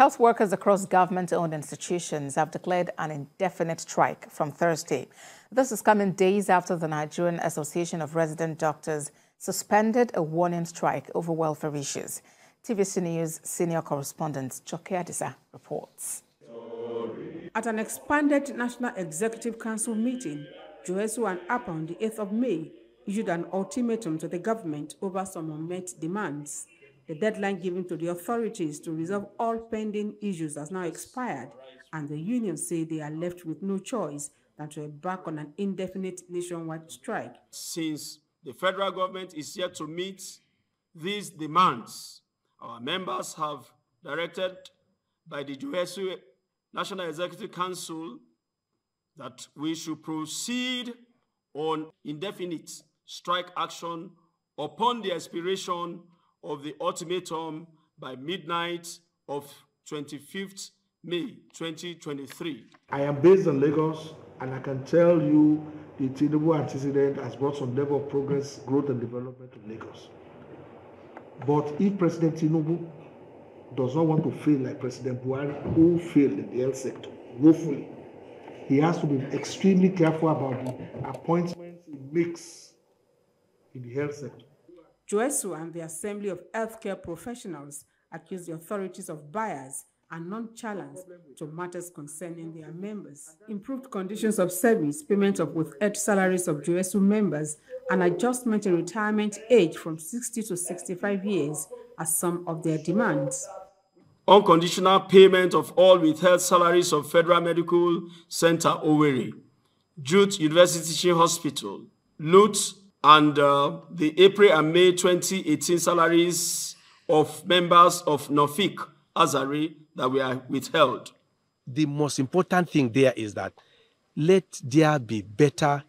Health workers across government-owned institutions have declared an indefinite strike from Thursday. This is coming days after the Nigerian Association of Resident Doctors suspended a warning strike over welfare issues. TVC News senior correspondent Joke Adisa reports. At an expanded National Executive Council meeting, JOHESU and AHPA on the 8th of May issued an ultimatum to the government over some unmet demands. The deadline given to the authorities to resolve all pending issues has now expired, and the unions say they are left with no choice than to embark on an indefinite nationwide strike. Since the federal government is yet to meet these demands, our members have directed by the JOHESU National Executive Council that we should proceed on indefinite strike action upon the expiration of the ultimatum by midnight of 25th May 2023. I am based in Lagos and I can tell you the Tinubu antecedent has brought some level of progress, growth and development to Lagos. But if President Tinubu does not want to fail like President Buhari, who failed in the health sector woefully, he has to be extremely careful about the appointments he makes in the health sector. JOHESU and the Assembly of Healthcare Professionals accused the authorities of bias and nonchalance to matters concerning their members. Improved conditions of service, payment of withheld salaries of JOHESU members, and adjustment in retirement age from 60 to 65 years are some of their demands. Unconditional payment of all withheld salaries of Federal Medical Center Owerri, Jude University Hospital, LUTH and uh, the April and May 2018 salaries of members of Nofik Azari that were withheld. The most important thing there is that let there be better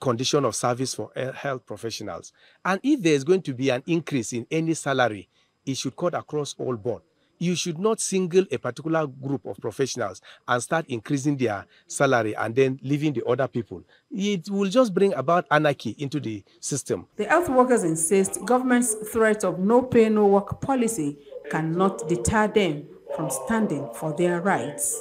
condition of service for health professionals. And if there is going to be an increase in any salary, it should cut across all board you should not single a particular group of professionals and start increasing their salary and then leaving the other people. It will just bring about anarchy into the system. The health workers insist government's threat of no pay, no work policy cannot deter them from standing for their rights.